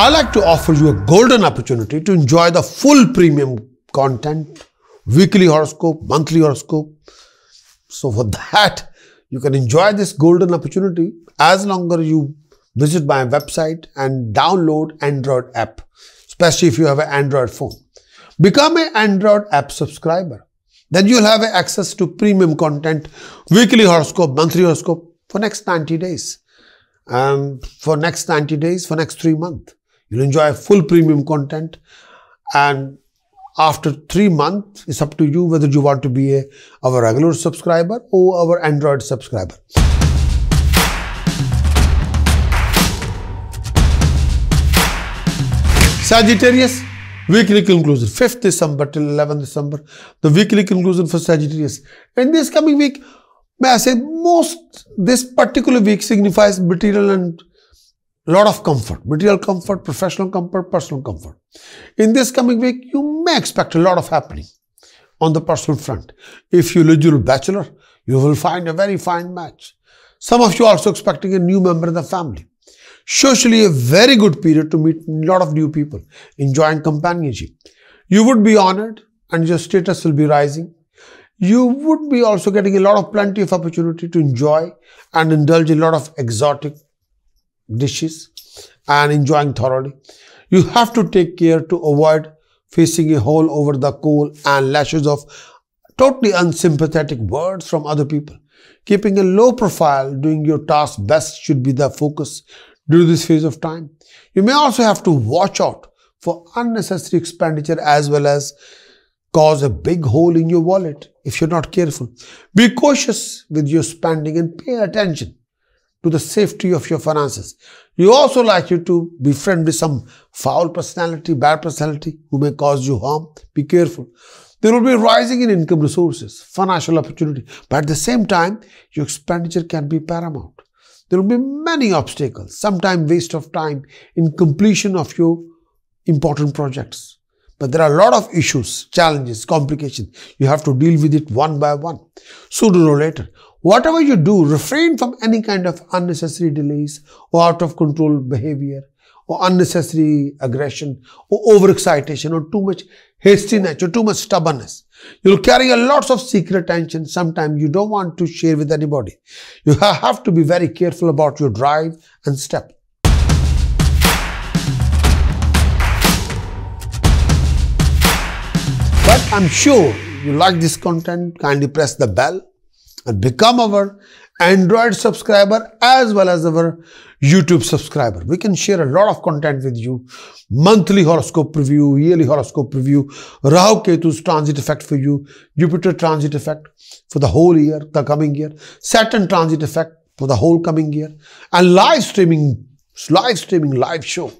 I like to offer you a golden opportunity to enjoy the full premium content, weekly horoscope, monthly horoscope. So for that, you can enjoy this golden opportunity as long as you visit my website and download Android app, especially if you have an Android phone. Become an Android app subscriber. Then you'll have access to premium content, weekly horoscope, monthly horoscope for next 90 days. Um, for next 90 days, for next three months. You'll enjoy full premium content and after three months, it's up to you whether you want to be a, our regular subscriber or our Android subscriber. Sagittarius, weekly conclusion, 5th December till 11th December, the weekly conclusion for Sagittarius. In this coming week, may I say, most, this particular week signifies material and lot of comfort, material comfort, professional comfort, personal comfort. In this coming week, you may expect a lot of happening on the personal front. If you're eligible bachelor, you will find a very fine match. Some of you are also expecting a new member in the family. Socially, a very good period to meet a lot of new people, enjoying companionship. You would be honored and your status will be rising. You would be also getting a lot of plenty of opportunity to enjoy and indulge in a lot of exotic dishes and enjoying thoroughly. You have to take care to avoid facing a hole over the coal and lashes of totally unsympathetic words from other people. Keeping a low profile, doing your task best should be the focus during this phase of time. You may also have to watch out for unnecessary expenditure as well as cause a big hole in your wallet if you're not careful. Be cautious with your spending and pay attention to the safety of your finances. You also like you to befriend with some foul personality, bad personality who may cause you harm. Be careful. There will be rising in income resources, financial opportunity, but at the same time, your expenditure can be paramount. There will be many obstacles, sometimes waste of time in completion of your important projects. But there are a lot of issues, challenges, complications. You have to deal with it one by one. Sooner or later, Whatever you do, refrain from any kind of unnecessary delays or out of control behavior or unnecessary aggression or overexcitation or too much hastiness or too much stubbornness. You'll carry a lots of secret tension sometimes you don't want to share with anybody. You have to be very careful about your drive and step. But I'm sure you like this content, kindly press the bell become our Android subscriber as well as our YouTube subscriber. We can share a lot of content with you. Monthly horoscope review, yearly horoscope review, Rahu Ketu's transit effect for you, Jupiter transit effect for the whole year, the coming year, Saturn transit effect for the whole coming year, and live streaming, live streaming, live show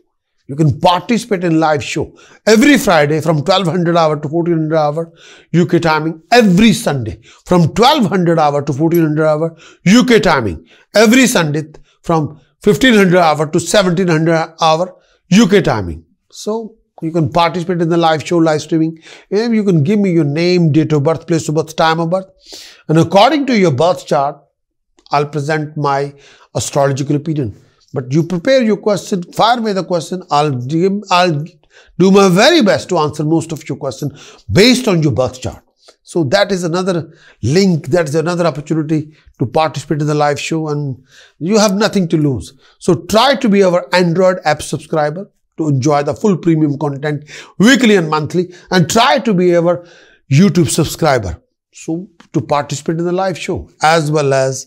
you can participate in live show every Friday from 1200 hour to 1400 hour UK timing. Every Sunday from 1200 hour to 1400 hour UK timing. Every Sunday from 1500 hour to 1700 hour UK timing. So you can participate in the live show, live streaming. And you can give me your name, date of birth, place of birth, time of birth. And according to your birth chart, I'll present my astrological opinion. But you prepare your question, fire me the question. I'll I'll do my very best to answer most of your question based on your birth chart. So that is another link, that is another opportunity to participate in the live show and you have nothing to lose. So try to be our Android app subscriber to enjoy the full premium content weekly and monthly and try to be our YouTube subscriber. So to participate in the live show as well as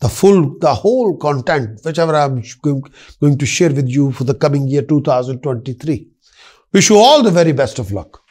the full, the whole content, whichever I'm going to share with you for the coming year 2023. Wish you all the very best of luck.